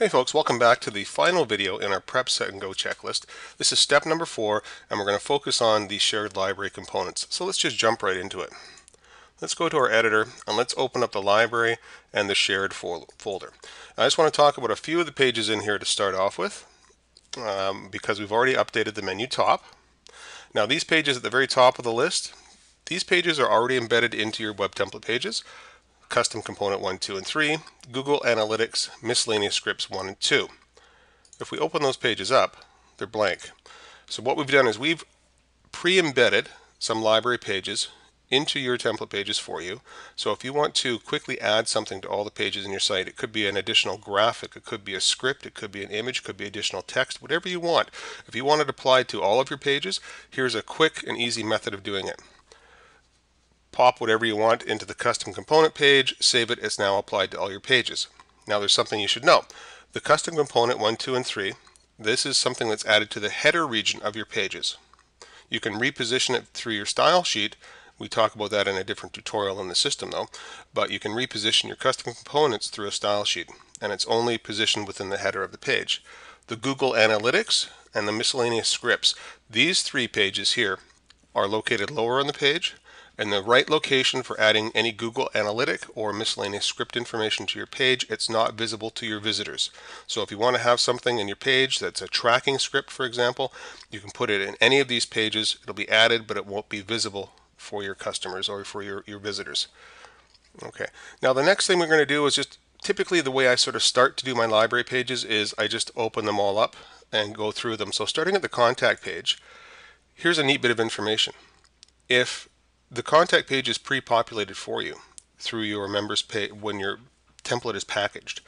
Hey folks, welcome back to the final video in our Prep Set and Go checklist. This is step number four, and we're going to focus on the shared library components. So let's just jump right into it. Let's go to our editor and let's open up the library and the shared fol folder. I just want to talk about a few of the pages in here to start off with um, because we've already updated the menu top. Now these pages at the very top of the list, these pages are already embedded into your web template pages custom component 1, 2, and 3, Google Analytics miscellaneous scripts 1 and 2. If we open those pages up, they're blank. So what we've done is we've pre-embedded some library pages into your template pages for you. So if you want to quickly add something to all the pages in your site, it could be an additional graphic, it could be a script, it could be an image, it could be additional text, whatever you want. If you want it applied to all of your pages, here's a quick and easy method of doing it pop whatever you want into the custom component page, save it, it's now applied to all your pages. Now there's something you should know. The custom component 1, 2, and 3, this is something that's added to the header region of your pages. You can reposition it through your style sheet. We talk about that in a different tutorial in the system though, but you can reposition your custom components through a style sheet, and it's only positioned within the header of the page. The Google Analytics and the miscellaneous scripts, these three pages here are located lower on the page, and the right location for adding any Google Analytic or miscellaneous script information to your page, it's not visible to your visitors. So if you want to have something in your page that's a tracking script, for example, you can put it in any of these pages. It'll be added, but it won't be visible for your customers or for your, your visitors. Okay, now the next thing we're going to do is just typically the way I sort of start to do my library pages is I just open them all up and go through them. So starting at the contact page, here's a neat bit of information. If the contact page is pre-populated for you through your members page when your template is packaged.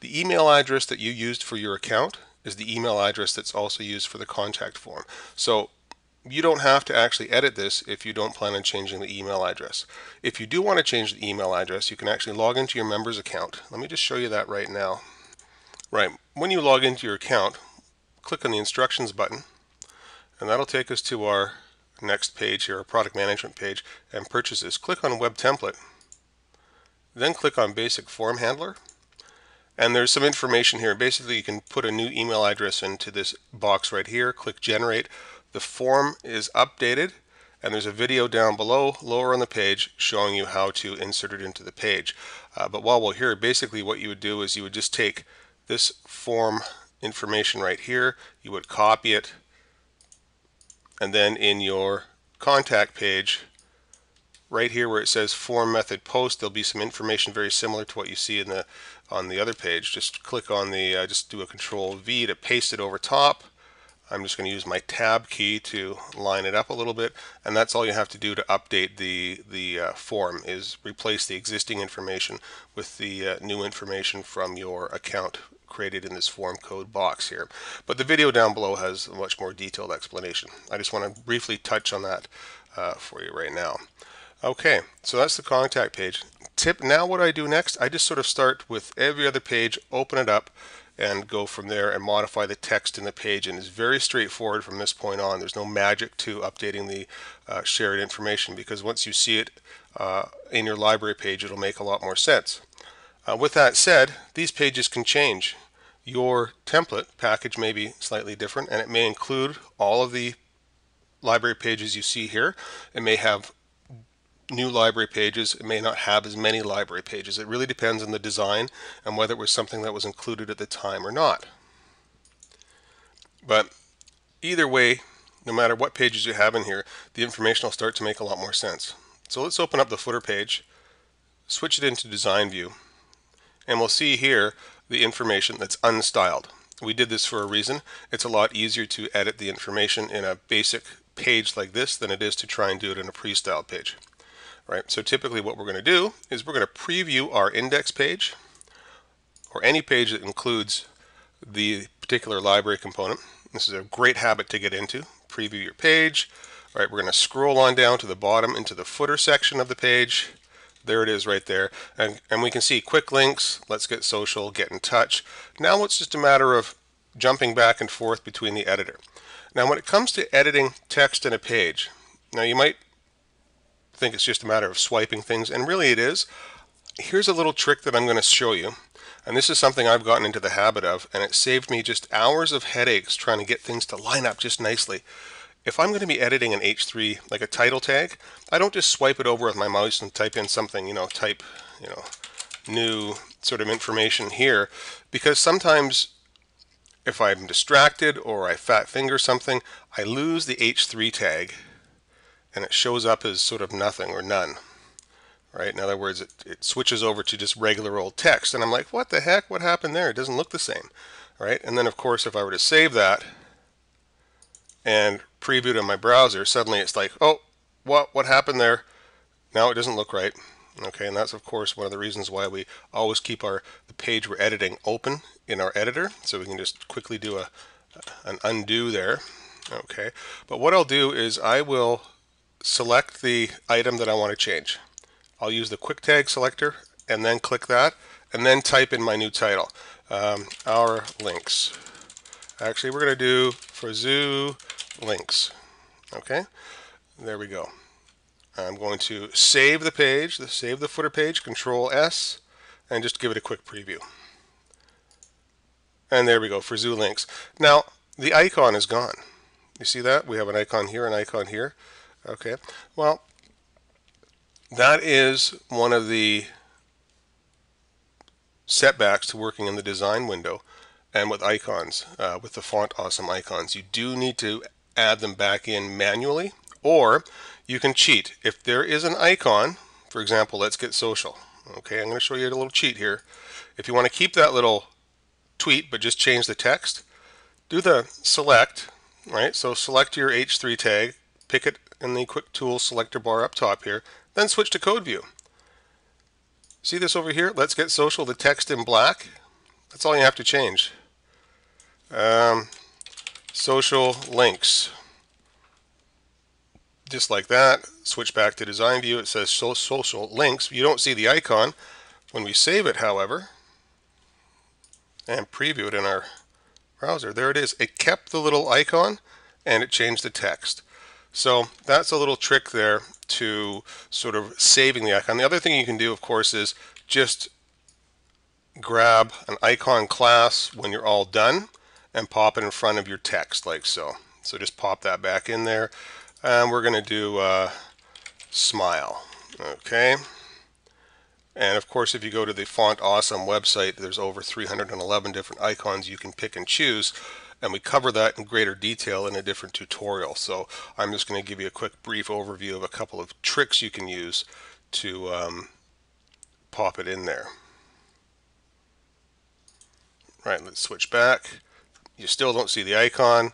The email address that you used for your account is the email address that's also used for the contact form. So you don't have to actually edit this if you don't plan on changing the email address. If you do want to change the email address, you can actually log into your members account. Let me just show you that right now. Right, when you log into your account, click on the instructions button, and that'll take us to our next page here, a product management page, and purchases. Click on Web Template, then click on Basic Form Handler, and there's some information here. Basically, you can put a new email address into this box right here, click Generate. The form is updated, and there's a video down below, lower on the page, showing you how to insert it into the page. Uh, but while we're here, basically what you would do is you would just take this form information right here, you would copy it, and then in your contact page right here where it says form method post there'll be some information very similar to what you see in the on the other page. Just click on the uh, just do a control V to paste it over top. I'm just going to use my tab key to line it up a little bit and that's all you have to do to update the the uh, form is replace the existing information with the uh, new information from your account created in this form code box here. But the video down below has a much more detailed explanation. I just want to briefly touch on that uh, for you right now. Okay, so that's the contact page. Tip, now what I do next, I just sort of start with every other page, open it up, and go from there and modify the text in the page and it's very straightforward from this point on there's no magic to updating the uh, shared information because once you see it uh, in your library page it'll make a lot more sense uh, with that said, these pages can change. Your template package may be slightly different and it may include all of the library pages you see here. It may have new library pages. It may not have as many library pages. It really depends on the design and whether it was something that was included at the time or not. But either way, no matter what pages you have in here, the information will start to make a lot more sense. So let's open up the footer page, switch it into design view, and we'll see here the information that's unstyled. We did this for a reason. It's a lot easier to edit the information in a basic page like this than it is to try and do it in a pre-styled page. Right, so typically what we're going to do is we're going to preview our index page or any page that includes the particular library component. This is a great habit to get into. Preview your page. All right, we're going to scroll on down to the bottom into the footer section of the page there it is right there. And, and we can see quick links, let's get social, get in touch. Now it's just a matter of jumping back and forth between the editor. Now when it comes to editing text in a page, now you might think it's just a matter of swiping things, and really it is. Here's a little trick that I'm going to show you. And this is something I've gotten into the habit of, and it saved me just hours of headaches trying to get things to line up just nicely. If I'm going to be editing an H3, like a title tag, I don't just swipe it over with my mouse and type in something, you know, type, you know, new sort of information here, because sometimes if I'm distracted or I fat finger something, I lose the H3 tag and it shows up as sort of nothing or none right? In other words, it, it switches over to just regular old text. And I'm like, what the heck? What happened there? It doesn't look the same, right? And then, of course, if I were to save that and preview it in my browser, suddenly it's like, oh, what, what happened there? Now it doesn't look right. Okay, and that's of course one of the reasons why we always keep our the page we're editing open in our editor, so we can just quickly do a an undo there. Okay, but what I'll do is I will select the item that I want to change. I'll use the quick tag selector and then click that and then type in my new title. Um, our links. Actually, we're going to do for zoo links. Okay, there we go. I'm going to save the page, save the footer page, Control S, and just give it a quick preview. And there we go for zoo links. Now, the icon is gone. You see that? We have an icon here, an icon here. Okay, well, that is one of the setbacks to working in the design window and with icons, uh, with the font awesome icons. You do need to add them back in manually or you can cheat. If there is an icon, for example, let's get social. Okay, I'm going to show you a little cheat here. If you want to keep that little tweet but just change the text, do the select, right? So select your H3 tag, pick it in the quick tool selector bar up top here, then switch to code view. See this over here? Let's get social, the text in black. That's all you have to change. Um, social links. Just like that. Switch back to design view. It says so social links. You don't see the icon. When we save it, however, and preview it in our browser, there it is. It kept the little icon and it changed the text. So that's a little trick there to sort of saving the icon. The other thing you can do, of course, is just grab an icon class when you're all done and pop it in front of your text like so. So just pop that back in there. And we're going to do uh, smile. Okay. And of course, if you go to the Font Awesome website, there's over 311 different icons you can pick and choose and we cover that in greater detail in a different tutorial. So I'm just going to give you a quick brief overview of a couple of tricks you can use to um, pop it in there. Right, let's switch back. You still don't see the icon,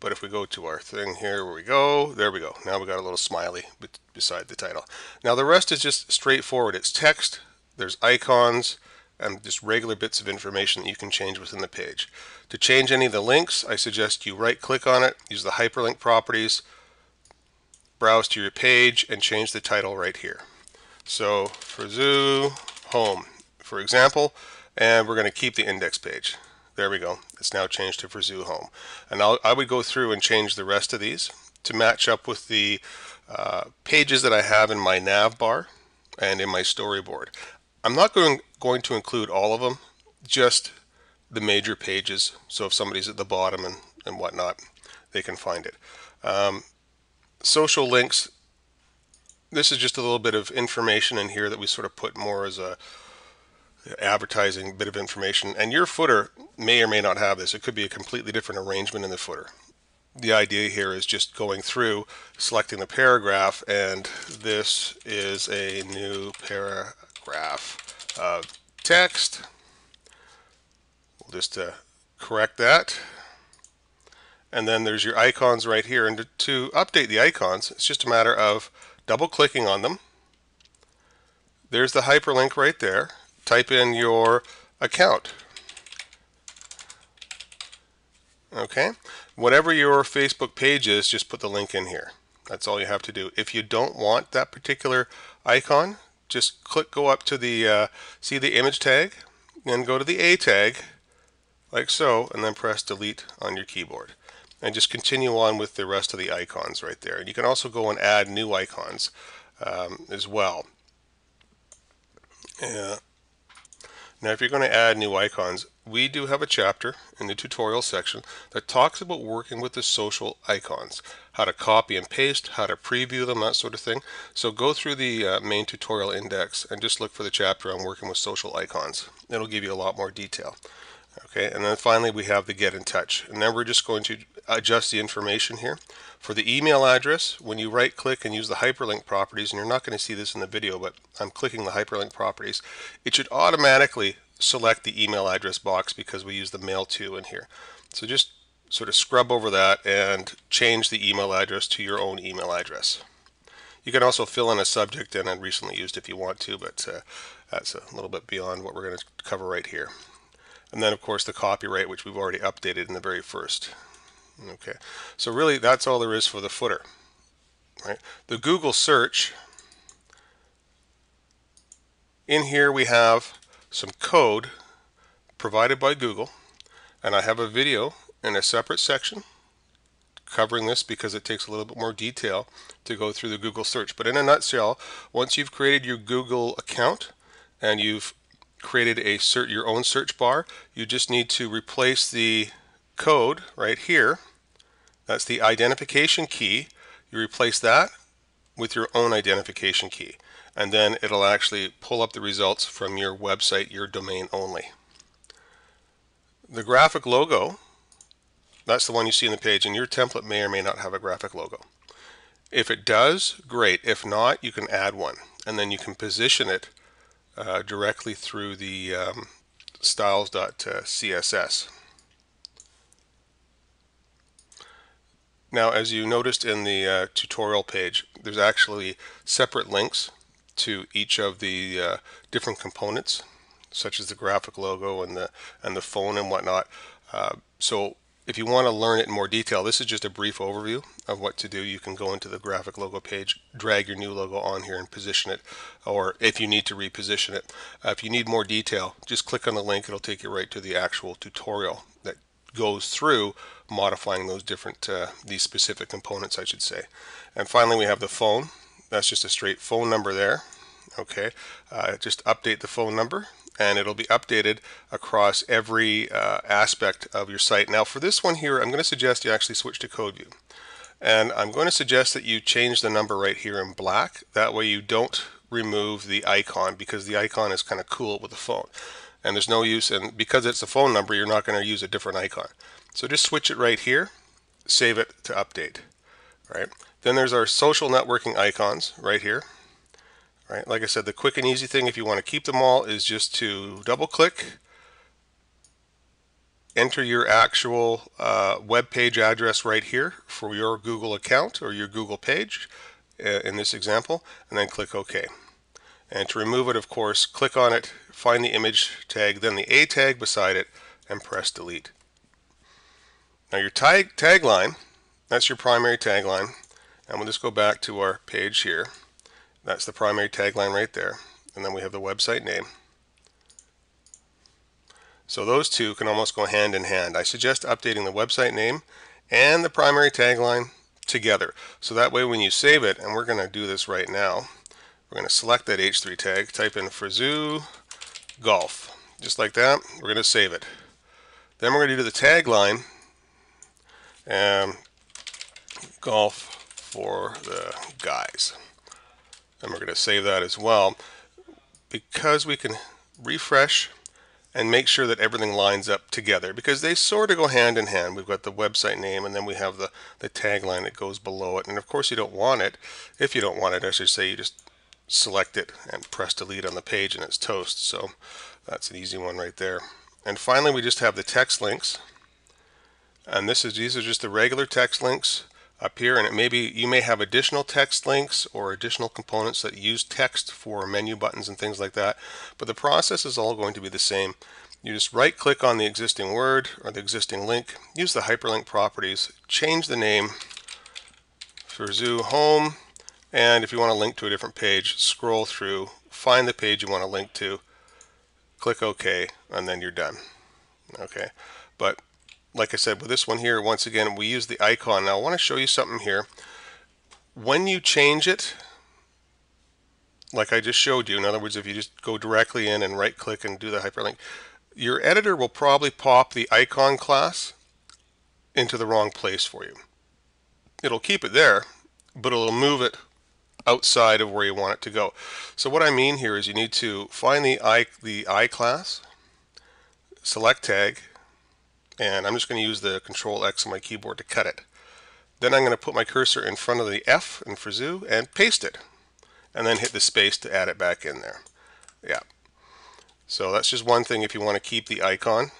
but if we go to our thing here where we go, there we go. Now we got a little smiley beside the title. Now the rest is just straightforward. It's text, there's icons, and just regular bits of information that you can change within the page. To change any of the links, I suggest you right click on it, use the hyperlink properties, browse to your page, and change the title right here. So for zoo home, for example, and we're going to keep the index page. There we go. It's now changed to for zoo home. And I'll, I would go through and change the rest of these to match up with the uh, pages that I have in my nav bar and in my storyboard. I'm not going, going to include all of them, just the major pages. So if somebody's at the bottom and, and whatnot, they can find it. Um, social links, this is just a little bit of information in here that we sort of put more as a advertising bit of information. And your footer may or may not have this. It could be a completely different arrangement in the footer. The idea here is just going through, selecting the paragraph, and this is a new paragraph of text. We'll just uh, correct that. And then there's your icons right here. And to, to update the icons, it's just a matter of double clicking on them. There's the hyperlink right there. Type in your account. Okay, whatever your Facebook page is, just put the link in here. That's all you have to do. If you don't want that particular icon, just click, go up to the, uh, see the image tag, then go to the A tag, like so, and then press delete on your keyboard. And just continue on with the rest of the icons right there. And you can also go and add new icons um, as well. Yeah. Now if you're going to add new icons, we do have a chapter in the tutorial section that talks about working with the social icons, how to copy and paste, how to preview them, that sort of thing. So go through the uh, main tutorial index and just look for the chapter on working with social icons. It'll give you a lot more detail. Okay, and then finally we have the get in touch. And then we're just going to adjust the information here. For the email address, when you right click and use the hyperlink properties, and you're not going to see this in the video, but I'm clicking the hyperlink properties, it should automatically select the email address box because we use the mail to in here. So just sort of scrub over that and change the email address to your own email address. You can also fill in a subject and I recently used if you want to, but uh, that's a little bit beyond what we're going to cover right here. And then of course the copyright, which we've already updated in the very first. Okay, so really that's all there is for the footer. Right? The Google search, in here we have some code provided by Google, and I have a video in a separate section covering this because it takes a little bit more detail to go through the Google search. But in a nutshell, once you've created your Google account and you've created a your own search bar, you just need to replace the code right here that's the identification key. You replace that with your own identification key. And then it'll actually pull up the results from your website, your domain only. The graphic logo, that's the one you see in the page, and your template may or may not have a graphic logo. If it does, great. If not, you can add one. And then you can position it uh, directly through the um, styles.css. Now, as you noticed in the uh, tutorial page, there's actually separate links to each of the uh, different components, such as the graphic logo and the and the phone and whatnot. Uh, so, if you want to learn it in more detail, this is just a brief overview of what to do. You can go into the graphic logo page, drag your new logo on here and position it, or if you need to reposition it. Uh, if you need more detail, just click on the link. It'll take you right to the actual tutorial that goes through modifying those different, uh, these specific components, I should say. And finally, we have the phone. That's just a straight phone number there. Okay, uh, just update the phone number and it'll be updated across every uh, aspect of your site. Now for this one here, I'm going to suggest you actually switch to code view. And I'm going to suggest that you change the number right here in black. That way you don't remove the icon because the icon is kind of cool with the phone. And there's no use, and because it's a phone number, you're not going to use a different icon. So just switch it right here, save it to update. Right. Then there's our social networking icons right here. Right. Like I said, the quick and easy thing if you want to keep them all is just to double click, enter your actual uh, web page address right here for your Google account or your Google page uh, in this example, and then click OK. And to remove it, of course, click on it, find the image tag, then the A tag beside it, and press delete. Now your tag tagline, that's your primary tagline. And we'll just go back to our page here. That's the primary tagline right there. And then we have the website name. So those two can almost go hand in hand. I suggest updating the website name and the primary tagline together. So that way when you save it, and we're going to do this right now, we're going to select that H3 tag, type in Frisoo Golf. Just like that, we're going to save it. Then we're going to do the tagline and golf for the guys. And we're going to save that as well because we can refresh and make sure that everything lines up together because they sort of go hand in hand. We've got the website name and then we have the, the tagline that goes below it. And of course you don't want it. If you don't want it, I should say you just select it and press delete on the page and it's toast. So that's an easy one right there. And finally we just have the text links and this is these are just the regular text links up here and it may be you may have additional text links or additional components that use text for menu buttons and things like that but the process is all going to be the same you just right click on the existing word or the existing link use the hyperlink properties change the name for zoo home and if you want to link to a different page scroll through find the page you want to link to click OK and then you're done okay but like I said, with this one here, once again, we use the icon. Now, I want to show you something here. When you change it like I just showed you, in other words, if you just go directly in and right click and do the hyperlink, your editor will probably pop the icon class into the wrong place for you. It'll keep it there, but it'll move it outside of where you want it to go. So what I mean here is you need to find the I, the I class, select tag, and I'm just going to use the control X on my keyboard to cut it. Then I'm going to put my cursor in front of the F in Frazoo and paste it. And then hit the space to add it back in there. Yeah. So that's just one thing if you want to keep the icon,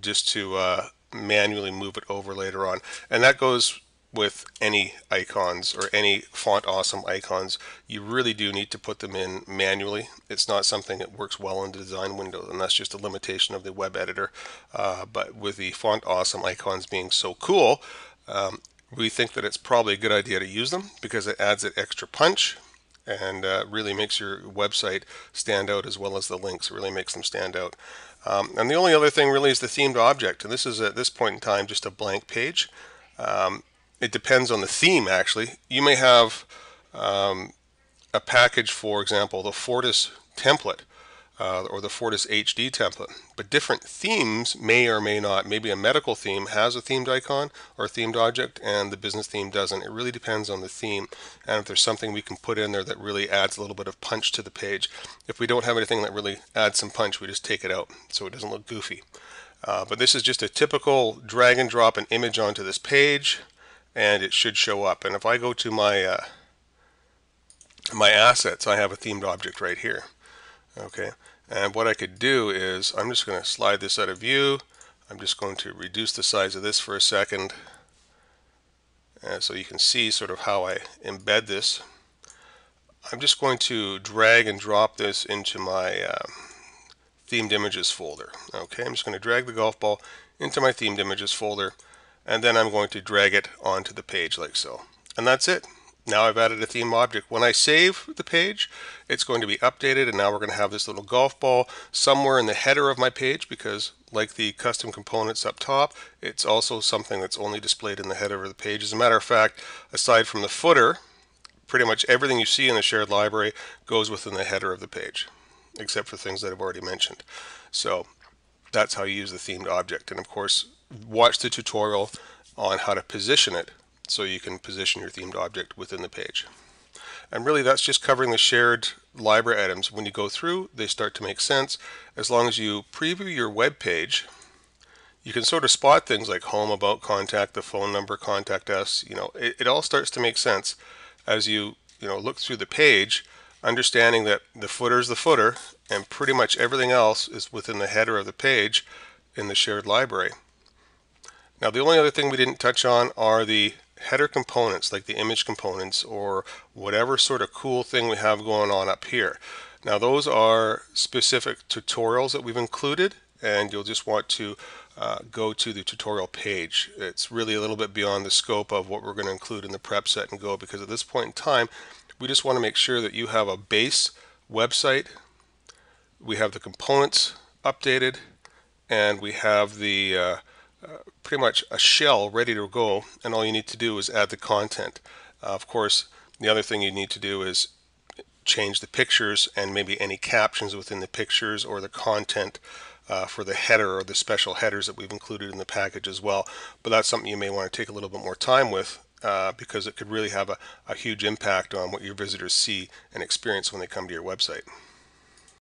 just to uh, manually move it over later on. And that goes with any icons or any font awesome icons you really do need to put them in manually. It's not something that works well in the design window and that's just a limitation of the web editor. Uh, but with the font awesome icons being so cool um, we think that it's probably a good idea to use them because it adds an extra punch and uh, really makes your website stand out as well as the links it really makes them stand out. Um, and the only other thing really is the themed object. And this is at this point in time just a blank page. Um, it depends on the theme actually. You may have um, a package, for example, the Fortis template uh, or the Fortis HD template, but different themes may or may not. Maybe a medical theme has a themed icon or a themed object and the business theme doesn't. It really depends on the theme and if there's something we can put in there that really adds a little bit of punch to the page. If we don't have anything that really adds some punch, we just take it out so it doesn't look goofy. Uh, but this is just a typical drag and drop an image onto this page and it should show up. And if I go to my uh, my assets, I have a themed object right here. Okay, and what I could do is I'm just going to slide this out of view. I'm just going to reduce the size of this for a second. And so you can see sort of how I embed this. I'm just going to drag and drop this into my uh, themed images folder. Okay, I'm just going to drag the golf ball into my themed images folder and then I'm going to drag it onto the page like so. And that's it. Now I've added a theme object. When I save the page, it's going to be updated and now we're going to have this little golf ball somewhere in the header of my page because like the custom components up top, it's also something that's only displayed in the header of the page. As a matter of fact, aside from the footer, pretty much everything you see in the shared library goes within the header of the page, except for things that I've already mentioned. So that's how you use the themed object. And of course, watch the tutorial on how to position it so you can position your themed object within the page. And really that's just covering the shared library items. When you go through, they start to make sense. As long as you preview your web page, you can sort of spot things like home, about, contact, the phone number, contact us. You know, it, it all starts to make sense as you, you know, look through the page, understanding that the footer is the footer and pretty much everything else is within the header of the page in the shared library. Now the only other thing we didn't touch on are the header components like the image components or whatever sort of cool thing we have going on up here. Now those are specific tutorials that we've included and you'll just want to uh, go to the tutorial page. It's really a little bit beyond the scope of what we're going to include in the prep set and go because at this point in time we just want to make sure that you have a base website, we have the components updated, and we have the pretty much a shell ready to go and all you need to do is add the content. Uh, of course the other thing you need to do is change the pictures and maybe any captions within the pictures or the content uh, for the header or the special headers that we've included in the package as well. But that's something you may want to take a little bit more time with uh, because it could really have a, a huge impact on what your visitors see and experience when they come to your website.